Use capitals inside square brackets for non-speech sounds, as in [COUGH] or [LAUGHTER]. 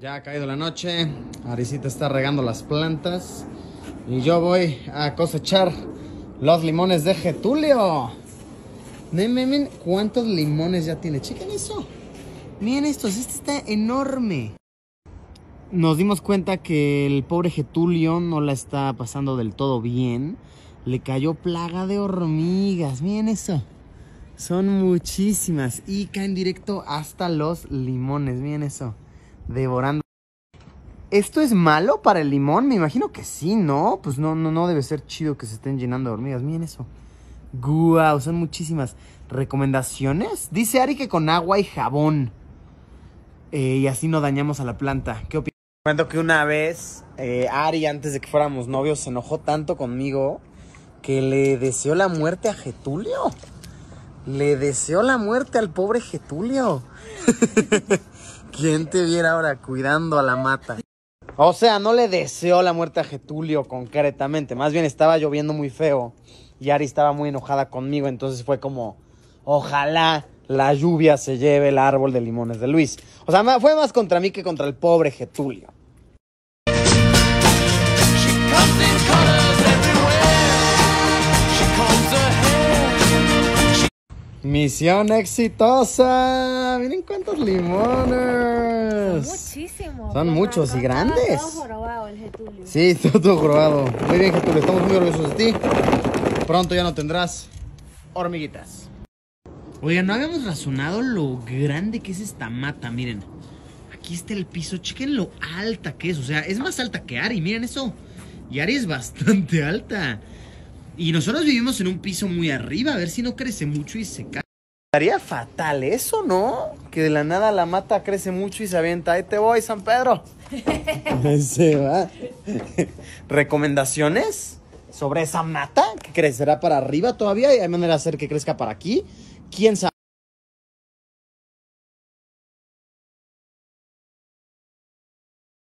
Ya ha caído la noche, Arisita está regando las plantas y yo voy a cosechar los limones de Getulio. Miren, cuántos limones ya tiene. Chequen eso. Miren estos, este está enorme. Nos dimos cuenta que el pobre Getulio no la está pasando del todo bien. Le cayó plaga de hormigas. Miren eso. Son muchísimas y caen directo hasta los limones. Miren eso devorando. ¿Esto es malo para el limón? Me imagino que sí, ¿no? Pues no, no, no debe ser chido que se estén llenando de hormigas. Miren eso. Guau, son muchísimas recomendaciones. Dice Ari que con agua y jabón. Eh, y así no dañamos a la planta. ¿Qué opinas? Cuento que una vez eh, Ari, antes de que fuéramos novios, se enojó tanto conmigo que le deseó la muerte a Getulio. Le deseó la muerte al pobre Getulio. [LAUGHS] ¿Quién te viera ahora cuidando a la mata? O sea, no le deseó la muerte a Getulio concretamente. Más bien estaba lloviendo muy feo. Y Ari estaba muy enojada conmigo. Entonces fue como, ojalá la lluvia se lleve el árbol de limones de Luis. O sea, fue más contra mí que contra el pobre Getulio. Misión exitosa. Miren cuántos limones. Son muchísimos. Son muchos y grandes. Todo jorobado el Getulio. Sí, todo, todo jorobado. Muy bien, Getulio. Estamos muy orgullosos de ti. Pronto ya no tendrás hormiguitas. Oigan, no habíamos razonado lo grande que es esta mata. Miren, aquí está el piso. Chequen lo alta que es. O sea, es más alta que Ari. Miren eso. Y Ari es bastante alta. Y nosotros vivimos en un piso muy arriba, a ver si no crece mucho y se cae. Estaría fatal eso, ¿no? Que de la nada la mata crece mucho y se avienta. Ahí te voy, San Pedro. [LAUGHS] se va. [LAUGHS] ¿Recomendaciones sobre esa mata? ¿Que crecerá para arriba todavía? ¿Hay manera de hacer que crezca para aquí? ¿Quién sabe?